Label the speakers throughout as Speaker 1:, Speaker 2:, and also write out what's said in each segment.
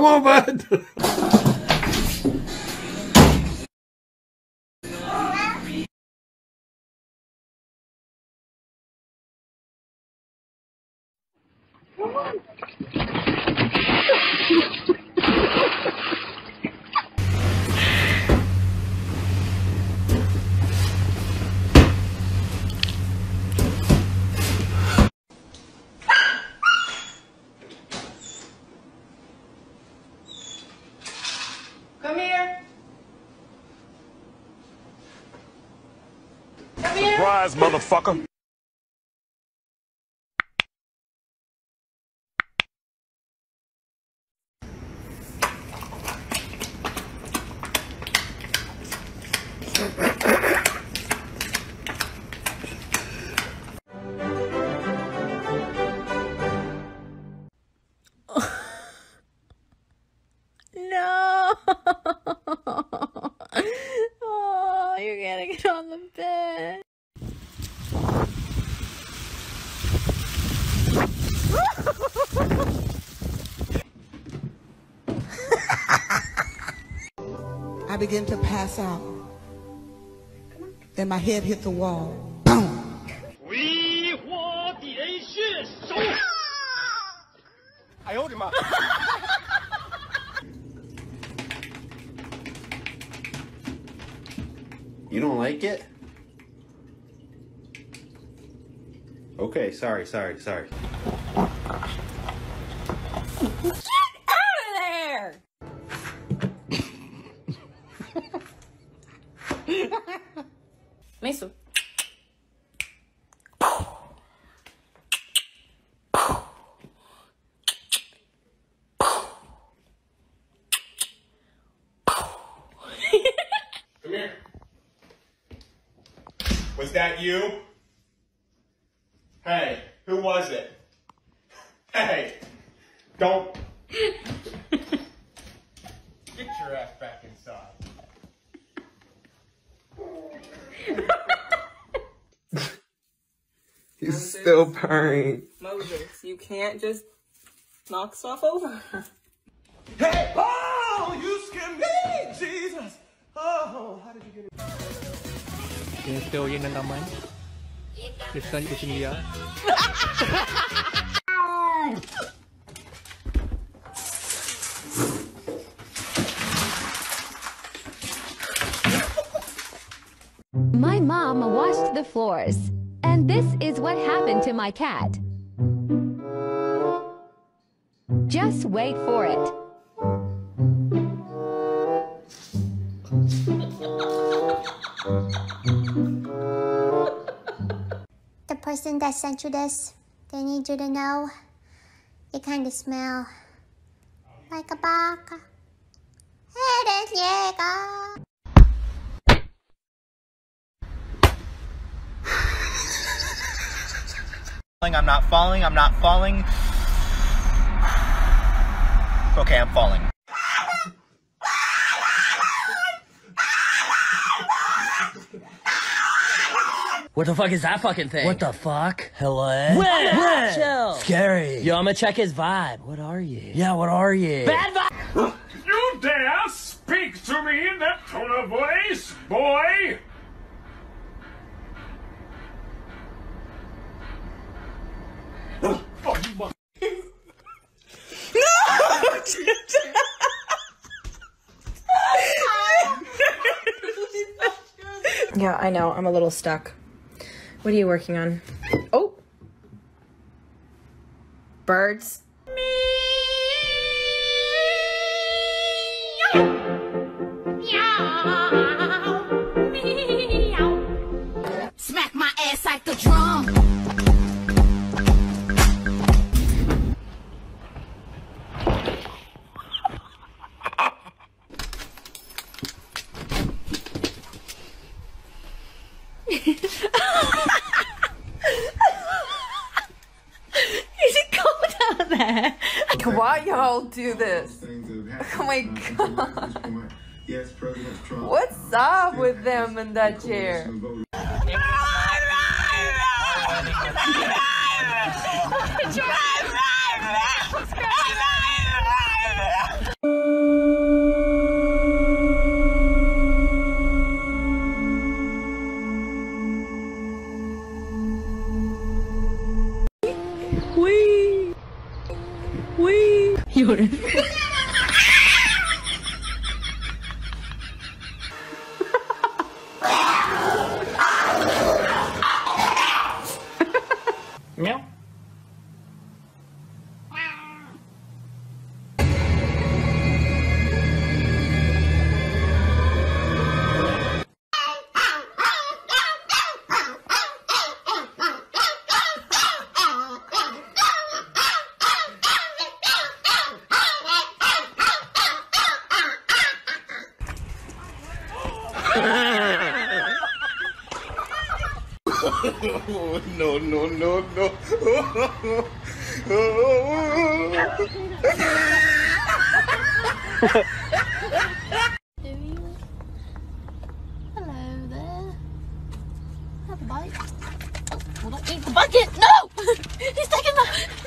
Speaker 1: tomou um banho.
Speaker 2: Surprise, motherfucker.
Speaker 3: I began to pass out. And my head hit the wall. Boom!
Speaker 4: you don't like it? Okay, sorry, sorry, sorry.
Speaker 2: Was that you? Hey, who was it? Hey, don't. Get your ass back inside.
Speaker 5: He's still purring.
Speaker 1: Moses, you can't just knock stuff over.
Speaker 2: Hey! Oh, you scared me, Jesus! Oh, how did you get it?
Speaker 6: Yung laman.
Speaker 7: My mom washed the floors, and this is what happened to my cat. Just wait for it.
Speaker 8: Person that sent you this, they need you to know you kind of smell like a baka. Eres llega.
Speaker 5: I'm not falling, I'm not falling. Okay, I'm falling.
Speaker 6: What the fuck is that fucking thing?
Speaker 9: What the fuck?
Speaker 6: Hello?
Speaker 9: What? what?
Speaker 6: Chill.
Speaker 9: Scary.
Speaker 6: Yo, I'm gonna check his vibe. What are you?
Speaker 9: Yeah, what are you?
Speaker 6: Bad vibe.
Speaker 2: you dare speak to me in that tone of voice, boy? no!
Speaker 10: yeah, I know. I'm a little stuck. What are you working on? Oh! Birds.
Speaker 11: Smack
Speaker 10: Why y'all do this? Oh my god. What's up with them in that chair?
Speaker 2: Wee! Wee! 有
Speaker 12: 人。
Speaker 13: No, no, no, no.
Speaker 2: Hello there. Have a bite. Oh, well, don't eat the bucket. No! He's taking the.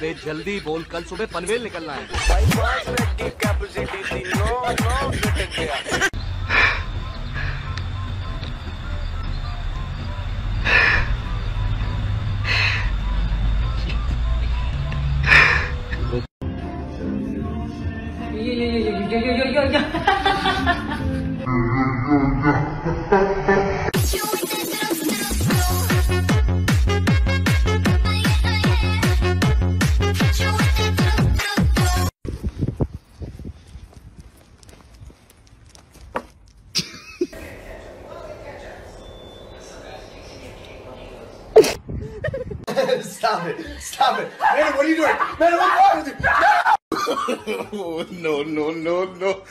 Speaker 12: अबे जल्दी बोल कल सुबह पनवेल निकलना है।
Speaker 13: no, no, no, no.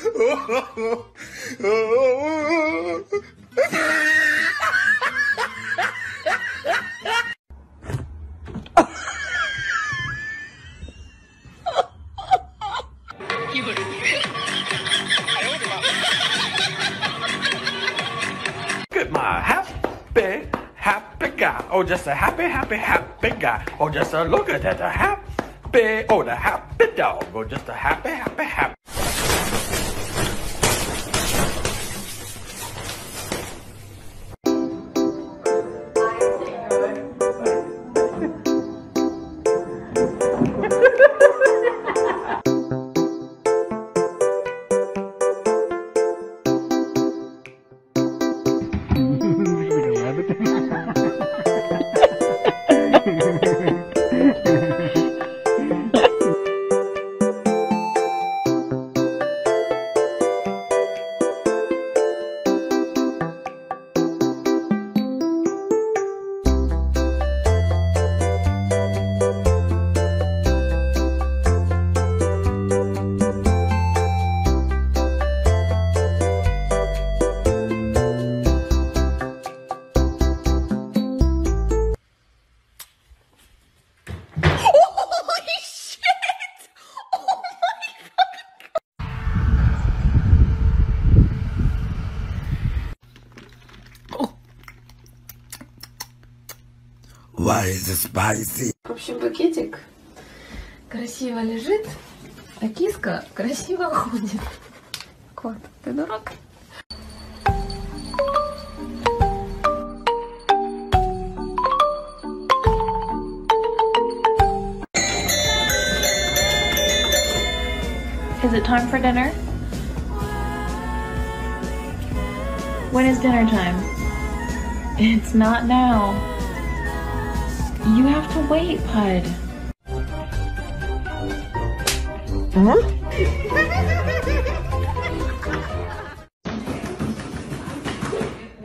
Speaker 14: At my happy, happy guy. Oh, just a happy, happy, happy guy. Oh, just a look at that, a happy, oh, the happy dog. Oh, just a happy, happy, happy.
Speaker 15: Why is it spicy?
Speaker 10: В общем, пакетик
Speaker 15: красиво лежит, а киска красиво ходит. Кот, ты дурак?
Speaker 16: Is it time for dinner? When is dinner time? It's not now. You have to wait, Pud.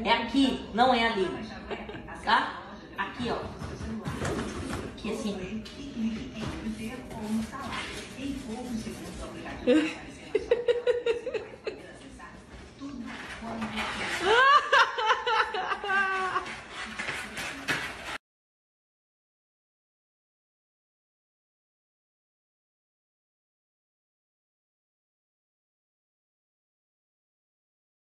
Speaker 6: É aqui, não é ali. Tá? Aqui, ó. Aqui assim.